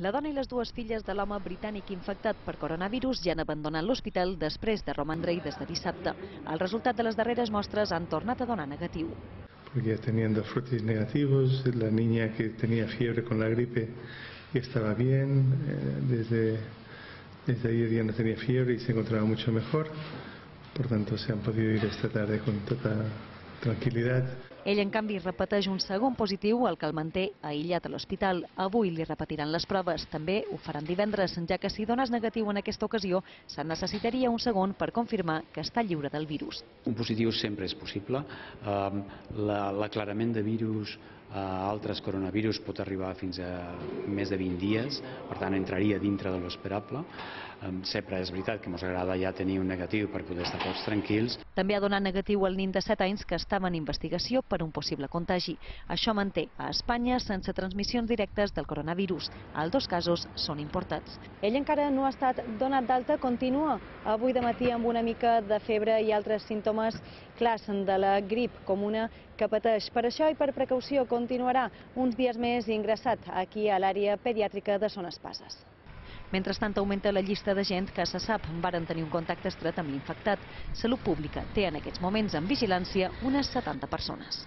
La dona i les dues filles de l'home britànic infectat per coronavirus ja han abandonat l'hospital després de romandre-hi des de dissabte. El resultat de les darreres mostres han tornat a donar negatiu. Porque tenían dos frutis negativos, la niña que tenía fiebre con la gripe estaba bien, eh, desde, desde ayer ya no tenía fiebre y se encontraba mucho mejor, por tanto se han podido ir esta tarde con toda tranquilidad. Ell, en canvi, repeteix un segon positiu, el que el manté aïllat a l'hospital. Avui li repetiran les proves. També ho faran divendres, ja que si dones negatiu en aquesta ocasió, se'n necessitaria un segon per confirmar que està lliure del virus. Un positiu sempre és possible. La- L'aclarament de virus a altres coronavirus pot arribar fins a més de 20 dies, per tant entraria dintre de l'esperable. Um, sempre és veritat que ens agrada ja tenir un negatiu per poder estar tots tranquils, També ha donat negatiu el nin de 7 anys que estava en investigació per un possible contagi. Això manté a Espanya sense transmissions directes del coronavirus. Els dos casos són importats. Ell encara no ha estat donat d'alta, continua avui de matí amb una mica de febre i altres símptomes clars de la grip comuna que pateix. Per això i per precaució continuarà uns dies més ingressat aquí a l'àrea pediàtrica de Son Espases. Mentrestant, augmenta la llista de gent que se sap varen tenir un contacte estret amb l'infectat. Salut Pública té en aquests moments en vigilància unes 70 persones.